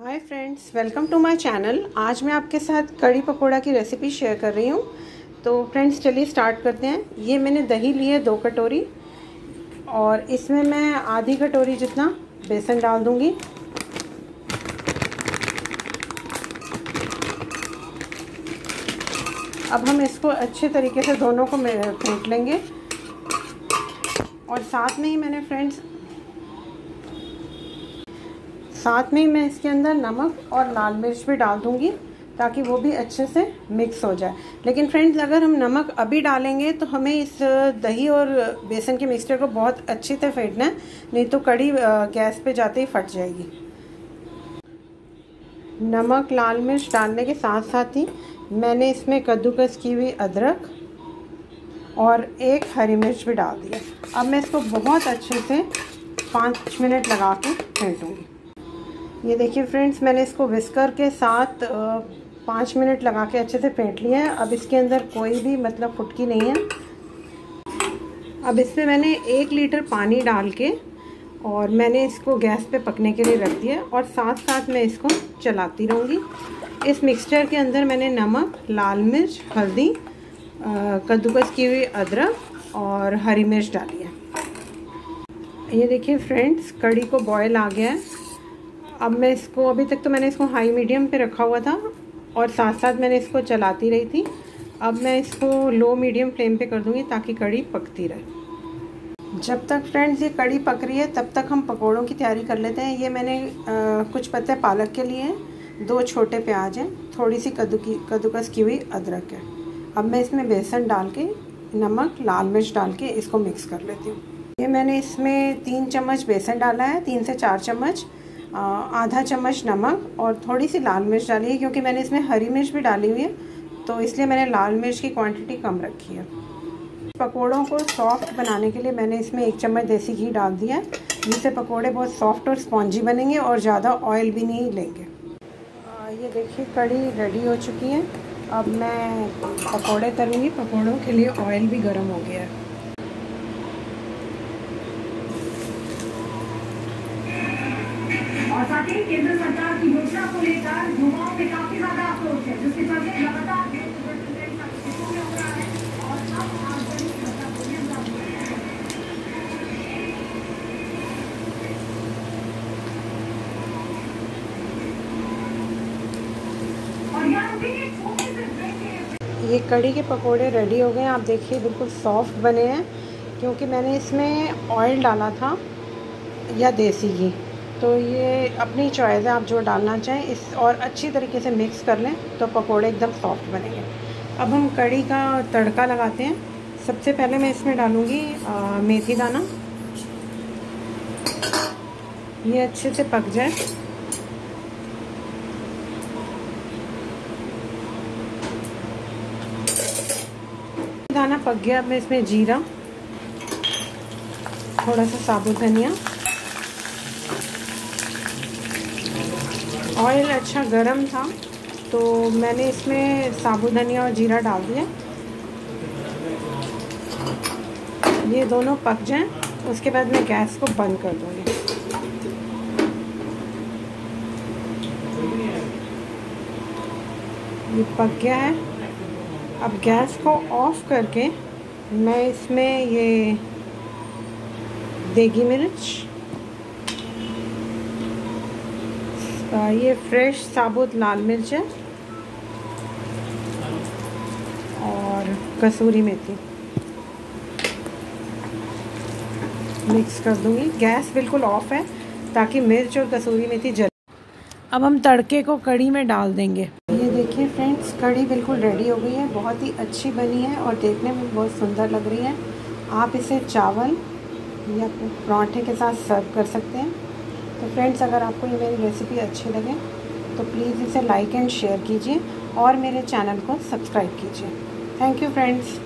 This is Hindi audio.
Hi friends welcome to my channel आज मैं आपके साथ कड़ी पकोड़ा की रेसिपी शेयर कर रही हूँ। तो फ्रेंड्स चलिए स्टार्ट करते हैं। ये मैंने दही ली है, दो कटोरी। और इसमें मैं आधी कटोरी जितना बेसन डाल दूँगी। अब हम इसको अच्छे तरीके से दोनों को फेंट लेंगे। और साथ में ही मैंने फ्रेंड्स साथ में ही मैं इसके अंदर नमक और लाल मिर्च भी डाल दूँगी ताकि वो भी अच्छे से मिक्स हो जाए। लेकिन फ्रेंड्स अगर हम नमक अभी डालेंगे तो हमें इस दही और बेसन के मिक्सचर को बहुत अच्छे से फेंटना है, नहीं तो कड़ी गैस पे जाते ही फट जाएगी। नमक, लाल मिर्च डालने के साथ साथ ही मैंने इसमें कद्दूकस की हुई अदरक और एक हरी मिर्च भी डाल दिया अब मैं इसको बहुत अच्छे से पाँच मिनट लगा के फेंटूँगी। ये देखिए फ्रेंड्स, मैंने इसको विस्कर के साथ पाँच मिनट लगा के अच्छे से फेंट लिया है। अब इसके अंदर कोई भी मतलब फुटकी नहीं है। अब इसमें मैंने एक लीटर पानी डाल के और मैंने इसको गैस पे पकने के लिए रख दिया और साथ साथ मैं इसको चलाती रहूँगी। इस मिक्सचर के अंदर मैंने नमक, लाल मिर्च, हल्दी कद्दूकस की हुई अदरक और हरी मिर्च डाली है। ये देखिए फ्रेंड्स कड़ी को बॉयल आ गया है। अब मैं इसको अभी तक तो मैंने इसको हाई मीडियम पे रखा हुआ था और साथ साथ मैंने इसको चलाती रही थी। अब मैं इसको लो मीडियम फ्लेम पे कर दूँगी ताकि कड़ी पकती रहे। जब तक फ्रेंड्स ये कड़ी पक रही है तब तक हम पकोड़ों की तैयारी कर लेते हैं। ये मैंने आ, कुछ पत्ते पालक के लिए हैं दो छोटे प्याज हैं थोड़ी सी कद्दू की कद्दूकस की हुई अदरक है। अब मैं इसमें बेसन डाल के नमक लाल मिर्च डाल के इसको मिक्स कर लेती हूँ। ये मैंने इसमें तीन चम्मच बेसन डाला है तीन से चार चम्मच। आधा चम्मच नमक और थोड़ी सी लाल मिर्च डाली है क्योंकि मैंने इसमें हरी मिर्च भी डाली हुई है तो इसलिए मैंने लाल मिर्च की क्वांटिटी कम रखी है। पकोड़ों को सॉफ्ट बनाने के लिए मैंने इसमें एक चम्मच देसी घी डाल दिया है जिससे पकोड़े बहुत सॉफ्ट और स्पॉन्जी बनेंगे और ज़्यादा ऑयल भी नहीं लेंगे। आ, ये देखिए कड़ी रेडी हो चुकी है। अब मैं पकोड़े तरूँगी पकोड़ों के लिए ऑयल भी गर्म हो गया है। और साथ ही, केंद्र सरकार की योजना को लेकर युवाओं में काफ़ी ज़्यादा अप्रोच है, जिसके चलते लगातार ये कड़ी के पकोड़े रेडी हो गए, आप देखिए बिल्कुल सॉफ्ट बने हैं, क्योंकि मैंने इसमें ऑयल डाला था, या देसी घी। तो ये अपनी चॉइस है, आप जो डालना चाहें, इस और अच्छी तरीके से मिक्स कर लें तो पकोड़े एकदम सॉफ्ट बनेंगे। अब हम कड़ी का तड़का लगाते हैं। सबसे पहले मैं इसमें डालूँगी मेथी दाना। ये अच्छे से पक जाए। दाना पक गया, अब मैं इसमें जीरा, थोड़ा सा साबुत धनिया। ऑयल अच्छा गरम था तो मैंने इसमें साबुत धनिया और जीरा डाल दिया। ये दोनों पक जाएँ, उसके बाद मैं गैस को बंद कर दूँगी। ये पक गया है। अब गैस को ऑफ़ करके मैं इसमें ये देगी मिर्च ये फ्रेश साबुत लाल मिर्च है और कसूरी मेथी। मिक्स कर दूँगी। गैस बिल्कुल ऑफ़ है, ताकि मिर्च और कसूरी मेथी जल अब हम तड़के को कड़ी में डाल देंगे। ये देखिए फ्रेंड्स कड़ी बिल्कुल रेडी हो गई है। बहुत ही अच्छी बनी है और देखने में बहुत सुंदर लग रही है। आप इसे चावल या पराठे के साथ सर्व कर सकते हैं। तो फ्रेंड्स अगर आपको ये मेरी रेसिपी अच्छी लगे तो प्लीज़ इसे लाइक एंड शेयर कीजिए और मेरे चैनल को सब्सक्राइब कीजिए। Thank you friends